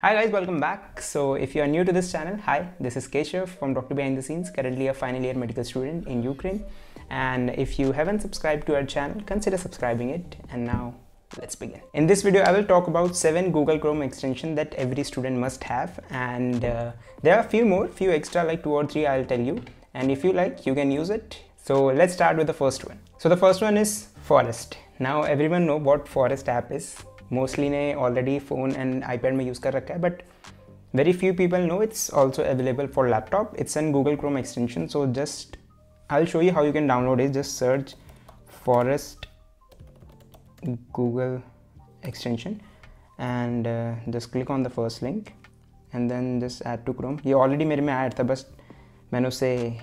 Hi guys, welcome back. So if you are new to this channel, hi, this is Keshav from Doctor Behind the Scenes, currently a final year medical student in Ukraine. And if you haven't subscribed to our channel, consider subscribing it. And now let's begin. In this video, I will talk about seven Google Chrome extension that every student must have. And uh, there are a few more, few extra like two or three I'll tell you. And if you like, you can use it. So let's start with the first one. So the first one is Forest. Now everyone know what Forest app is mostly ने already phone and iPad में use कर रखा है but very few people know it's also available for laptop it's an Google Chrome extension so just I show you how you can download is just search Forest Google extension and just click on the first link and then just add to Chrome ये already मेरे में add था, बस मैंने उसे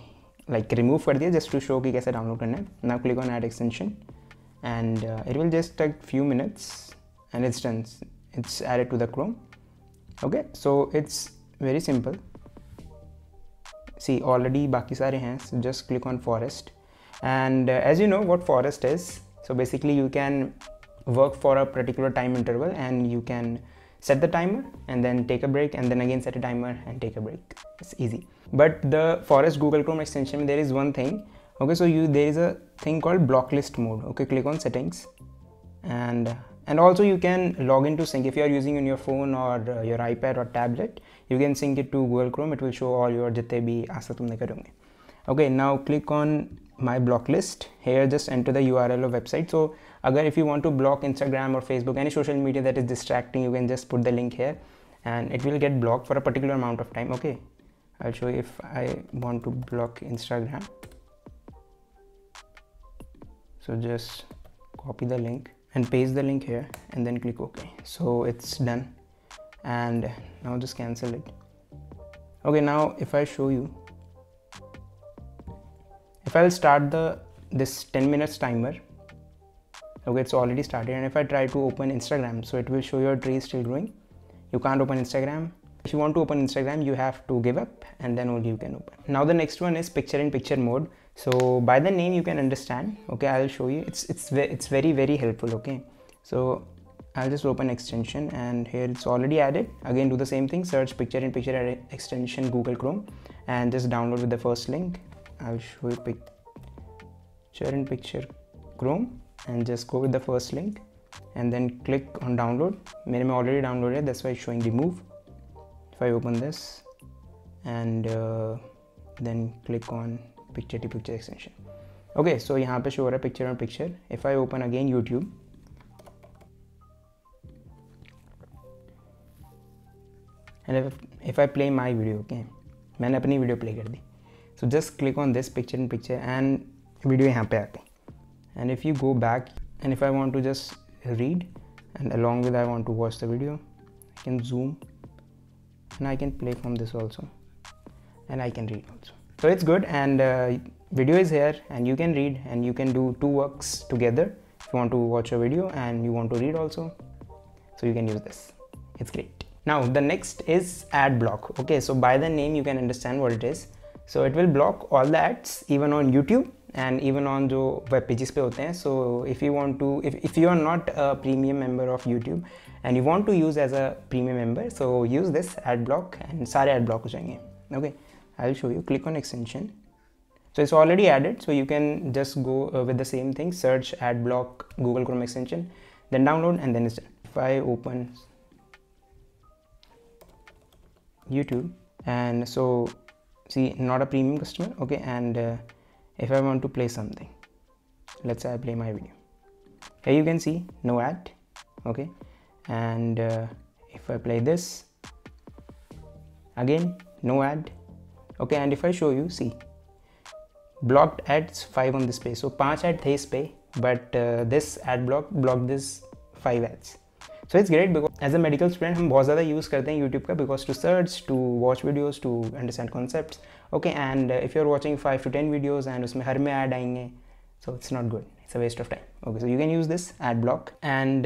like remove कर दिया just to show कि कैसे डाउनलोड करना है. Now click on add extension and it will just take few minutes and it's done it's added to the chrome. Okay so it's very simple. See already baki sare hain so just click on forest. And uh, as you know what forest is so basically you can work for a particular time interval and you can set the timer and then take a break and then again set a timer and take a break. It's easy. But the forest google chrome extension there is one thing. Okay so you there is a thing called block list mode. Okay click on settings and and also you can log into sync. If you are using on your phone or uh, your ipad or tablet you can sync it to google chrome. It will show all your jitne bhi aasa tumne okay now click on my block list. Here just enter the url of website. So agar if you want to block instagram or facebook any social media that is distracting you can just put the link here and it will get blocked for a particular amount of time. Okay i'll show you if i want to block instagram. So just copy the link and paste the link here and then click ok. So it's done. And now just cancel it. Okay now if i show you if i'll start the this 10 minutes timer okay it's already started. And if i try to open instagram so it will show your tree still growing. You can't open instagram. If you want to open instagram you have to give up and then only you can open. Now the next one is picture in picture mode so by the name you can understand okay i'll show you. It's it's it's very very helpful okay? So i'll just open extension and here it's already added. Again do the same thing. Search picture in picture extension google chrome and just download with the first link. I'll show you picture in picture chrome and just go with the first link and then click on download. मेरे already downloaded that's why it's showing remove if I open this and uh, then click on picture to picture extension okay so यहाँ पे show हो रहा है picture on picture if I open again YouTube and if I play my video okay मैंने अपनी video play कर दी. So just click on this picture in picture and video यहाँ पे आती and if you go back and if I want to just read and along with I want to watch the video I can zoom and I can play from this also and I can read also so it's good and uh, video is here and you can read and you can do two works together if you want to watch a video and you want to read also so you can use this it's great now the next is ad block okay so by the name you can understand what it is so it will block all the ads even on youtube and even on जो web pages पे होते हैं so if you want to if, if you are not a premium member of YouTube and you want to use as a premium member so use this ad block and सारे ad block हो जाएंगे okay I'll show you. Click on extension. So it's already added. So you can just go uh, with the same thing. Search ad block Google Chrome extension then download and then it's done. If I open YouTube and so see not a premium customer okay and uh, if I want to play something let's say I play my video. Here you can see no ad okay and uh, if I play this again no ad okay and if I show you see blocked ads 5 on this page so 5 ad थे इस पे uh, this ad block blocked this 5 ads so it's great because as a medical student हम बहुत ज़्यादा use करते हैं YouTube का because to search to watch videos to understand concept okay and if you are watching five to ten videos and उसमें हर में ad आएँगे so it's not good it's a waste of time okay so you can use this ad block and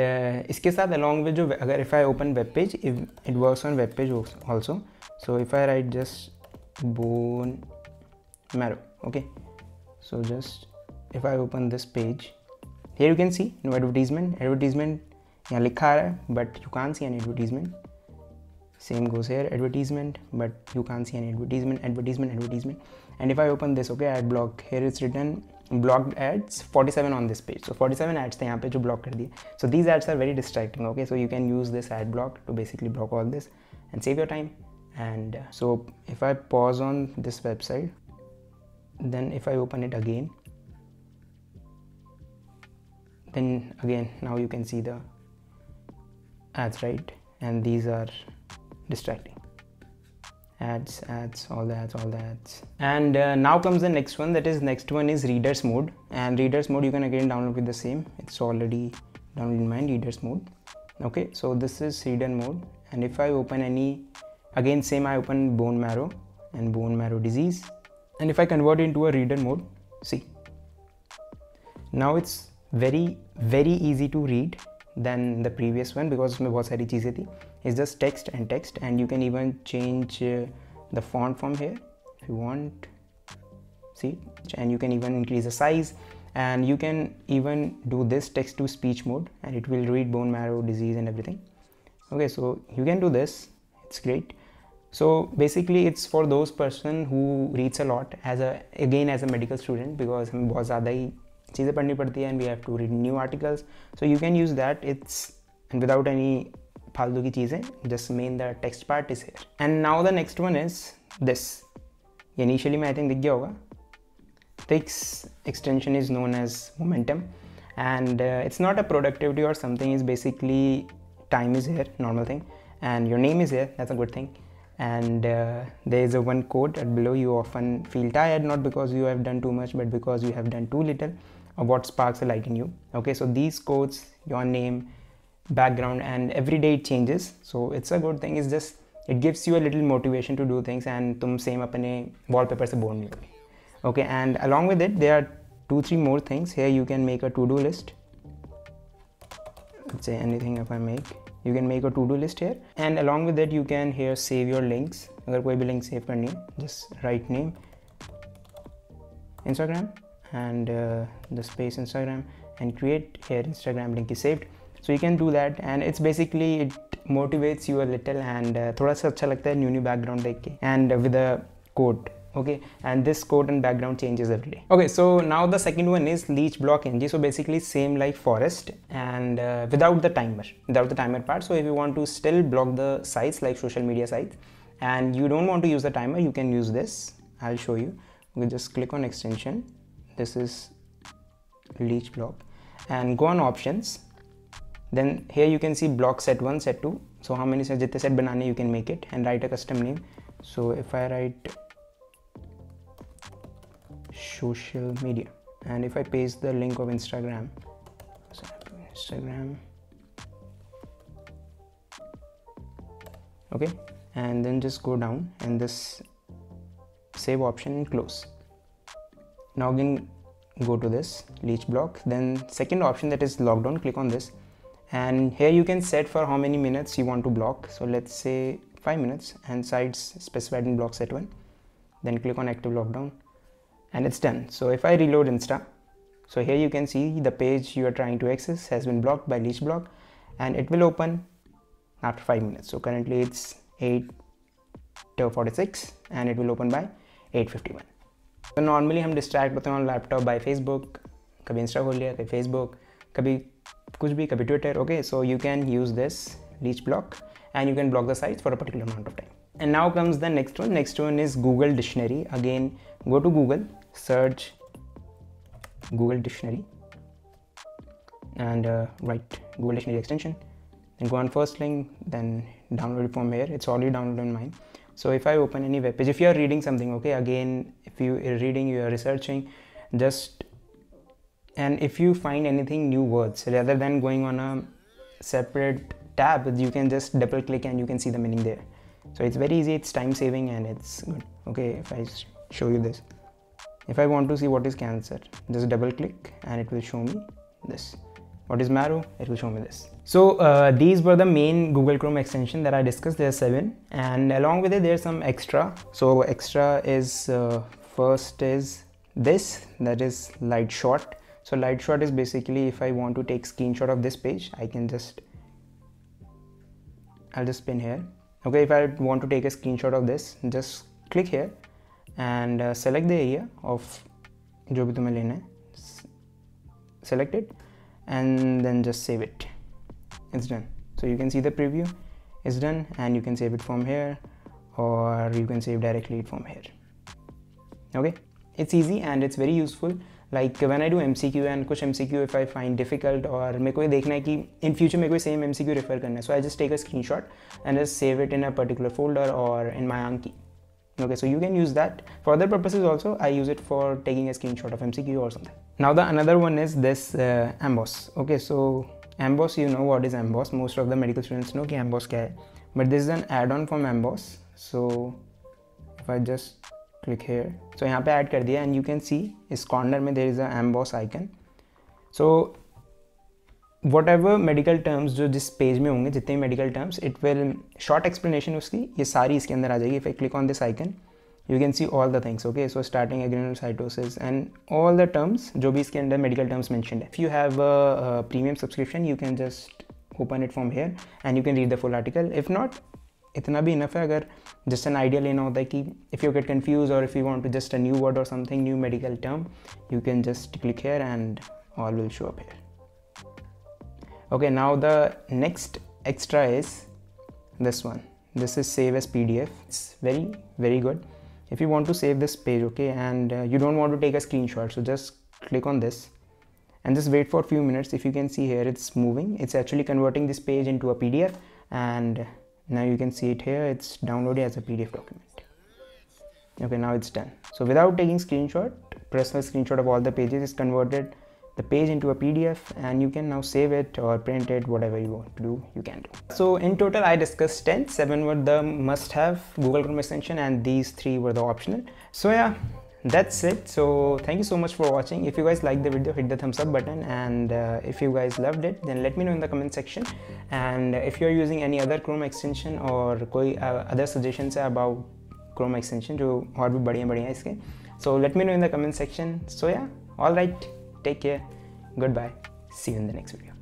इसके साथ along with जो अगर if I open web page if it work on web page also so if I write just bone marrow, okay? So, just, if I open this page, here you can see no advertisement. Advertisement यहाँ लिखा आ रहा है but you can see an advertisement same goes here advertisement but you can see an advertisement advertisement advertisement and if I open this okay ad block here is written blocked ads 47 on this page so 47 ads थे यहाँ पे जो block कर दिए. So these ads are very distracting okay so you can use this ad block to basically block all this and save your time and uh, so if i pause on this website then if i open it again then again now you can see the ads right? And these are distracting. Ads ads all the ads all the ads. And uh, now comes the next one that is next one is readers mode. And readers mode you can again download with the same. It's already downloaded in my readers mode. Okay so this is reader mode. And if i open any again same i open bone marrow and bone marrow disease and if i convert into a reader mode see now it's very very easy to read than the previous one because उसमें बहुत सारी चीज़ें थी it's just text and text and you can even change uh, the font from here if you want see and you can even increase the size and you can even do this text to speech mode and it will read bone marrow disease and everything okay so you can do this it's great so basically it's for those person who reads a lot as a again as a medical student because हम बहुत ज़्यादा ही चीज़ें पढ़नी पड़ती है and we have to read new articles so you can use that it's and without any फालतू की चीज़ें just main the text part is here and now the next one is this ये इनिशियली में I think दिख गया होगा this extension is known as momentum and uh, it's not a productivity or something is basically time is here normal thing and your name is here. That's a good thing. And uh, there is a one quote at below you often feel tired not because you have done too much but because you have done too little of what sparks a light in you. Okay so these quotes your name background and every day it changes. So it's a good thing. It's just it gives you a little motivation to do things and tum same apne wallpaper se bore nahi hoge okay and along with it there are two three more things. Here you can make a to-do list. Let's say anything if i make you can make a to-do list here. And along with that you can here save your links. agar koi bhi link save karni hai just write name instagram and uh, the space instagram and create here instagram link is saved. So you can do that and it's basically it motivates you a little and uh, thoda sa acha lagta hai new new background and with a quote okay and this code and background changes every day. Okay so now the second one is leech block ng. So basically same like forest and uh, without the timer without the timer part. So if you want to still block the sites like social media sites and you don't want to use the timer you can use this. I'll show you. We just click on extension. This is leech block. And go on options. Then here you can see block set 1 set 2 so how many sets set banane you can make it and write a custom name. So if i write social media. And if i paste the link of instagram instagram. Okay and then just go down and this save option and close. Now again go to this leech block. Then second option that is lockdown click on this. And here you can set for how many minutes you want to block. So let's say 5 minutes and sites specified in block set 1 then click on active lockdown and it's done. So if I reload Insta, so here you can see the page you are trying to access has been blocked by leech block and it will open after five minutes. So currently it's 8.46 and it will open by 8.51. So normally I'm distracted on laptop by Facebook, kabhi Insta khol liya, Facebook, kabhi kuch bhi, kabhi Twitter. Okay, so you can use this leech block and you can block the sites for a particular amount of time. And now comes the next one. Next one is Google Dictionary. Again, go to Google search Google Dictionary and uh, write Google Dictionary extension. And go on first link then download it from here. It's already downloaded on mine. So if I open any web page if you are reading something okay again if you are reading you are researching just and if you find anything new words rather than going on a separate tab you can just double click and you can see the meaning there. So it's very easy it's time saving and it's good okay if I show you this if i want to see what is cancer just double click and it will show me this. What is marrow? It will show me this. So uh, these were the main google chrome extension that i discussed. There are seven. And along with it there's some extra. So extra is uh, first is this. That is light shot. So light shot is basically if i want to take screenshot of this page i can just i'll just pin here. Okay if I want to take a screenshot of this just click here and select the area of जो भी तुम्हें लेना है. Selected and then just save it it's done so you can see the preview it's done and you can save it from here और you can save directly from here okay it's easy and it's very useful like when I do M C Q and कुछ M C Q if I find difficult और मेरे को ये देखना है कि इन future मेरे को same M C Q refer करना है. So I just take a screen shot and just save it in a particular folder और in my Anki okay so you can use that. For other purposes also i use it for taking a screenshot of mcq or something. Now the another one is this uh, amboss. Okay so amboss you know what is amboss. Most of the medical students know ki amboss kya hai. But this is an add-on from amboss. So if i just click here. So yahan pe add kar diya and you can see is corner mein there is a amboss icon. So whatever medical terms जो जिस page में होंगे, जितने भी medical terms it will short explanation उसकी, ये सारी इसके अंदर आ जाएगी। If I click on this icon you can see all the things okay so starting agranulocytosis and all the terms जो भी इसके अंदर मेडिकल टर्म्स मैंशन है। If you have premium subscription you can just open it from here and you can read the full article if not इतना भी enough है अगर just an idea लेना होता है कि इफ़ यू गेट कन्फ्यूज़ और if you want to just a new word और something new medical term you can just click here and all will show up here okay now the next extra is this one. This is save as pdf it's very very good. If you want to save this page okay and uh, you don't want to take a screenshot so just click on this and just wait for a few minutes. If you can see here it's moving. It's actually converting this page into a pdf and now you can see it here. It's downloaded as a pdf document. Okay now it's done. So without taking screenshot press the screenshot of all the pages is converted the page into a PDF and you can now save it or print it, whatever you want to do, you can do. So in total, I discussed 10, 7 were the must have Google Chrome extension and these 3 were the optional. So yeah, that's it. So thank you so much for watching. If you guys liked the video, hit the thumbs up button and uh, if you guys loved it, then let me know in the comment section. And if you're using any other Chrome extension or koi, uh, other suggestions about Chrome extension जो और भी बढ़िया बढ़िया इसके so let me know in the comment section so yeah all right Take care. Goodbye. See you in the next video.